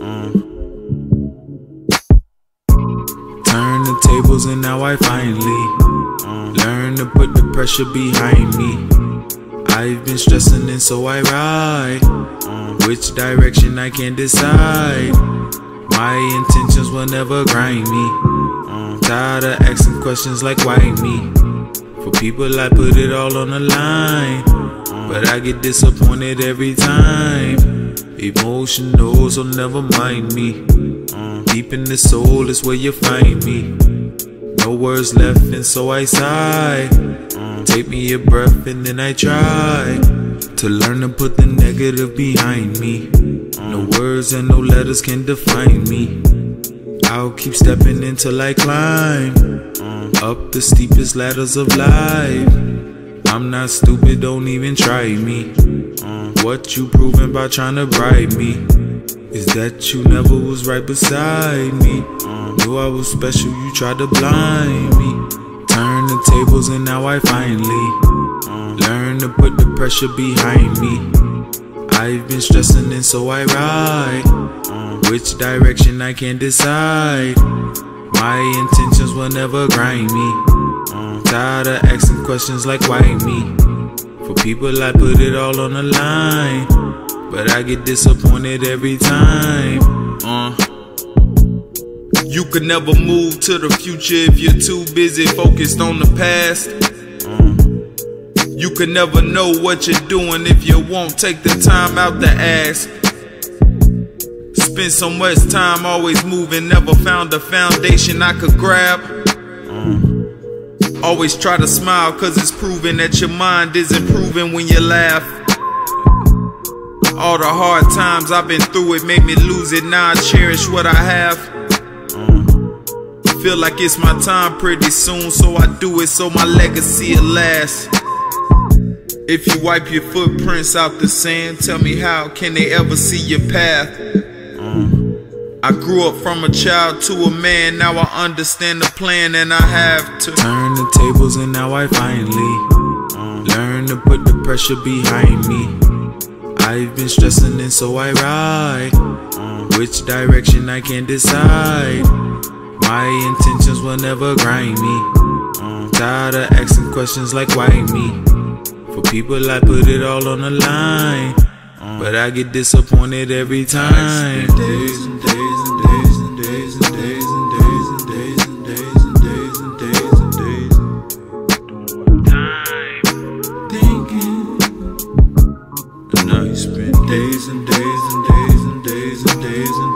Uh. Turn the tables and now I finally uh, learn to put the pressure behind me. I've been stressing and so I ride. Uh, which direction I can't decide. My intentions will never grind me. Tired of asking questions like why me. For people I put it all on the line. But I get disappointed every time Emotional, so never mind me. Deep in the soul is where you find me. No words left, and so I sigh. Take me a breath, and then I try to learn to put the negative behind me. No words and no letters can define me. I'll keep stepping until I climb up the steepest ladders of life. I'm not stupid, don't even try me. Uh, what you proving by trying to bribe me? Is that you never was right beside me? Uh, knew I was special, you tried to blind me. Turn the tables and now I finally uh, learn to put the pressure behind me. I've been stressing and so I ride. Which direction I can't decide. My intentions will never grind me. Tired of asking questions like why me? For people I put it all on the line. But I get disappointed every time. Uh. You could never move to the future if you're too busy focused on the past. uh. You could never know what you're doing if you won't take the time out to ask. Spent so much time always moving, never found a foundation I could grab. Always try to smile cause it's proven that your mind is improving when you laugh. All the hard times I've been through it made me lose it, now I cherish what I have. Feel like it's my time pretty soon, so I do it so my legacy will last. If you wipe your footprints out the sand, tell me how can they ever see your path? I grew up from a child to a man, now I understand the plan and I have to turn the tables and now I finally uh, learn to put the pressure behind me. I've been stressing and so I ride. Uh, which direction I can't decide. My intentions will never grind me. Uh, tired of asking questions like why me? For people I put it all on the line. But I get disappointed every time. Days and days and days and days and days and days and days and days and days and days and days and days. Thinking. And now you spend days and days and days and days and days and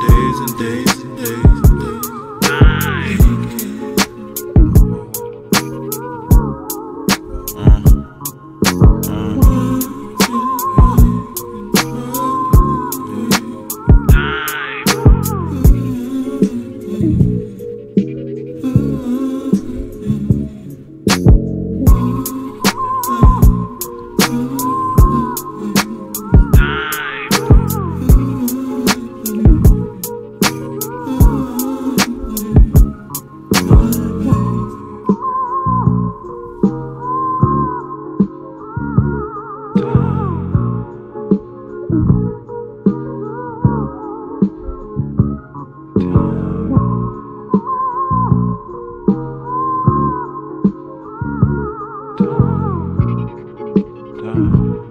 Música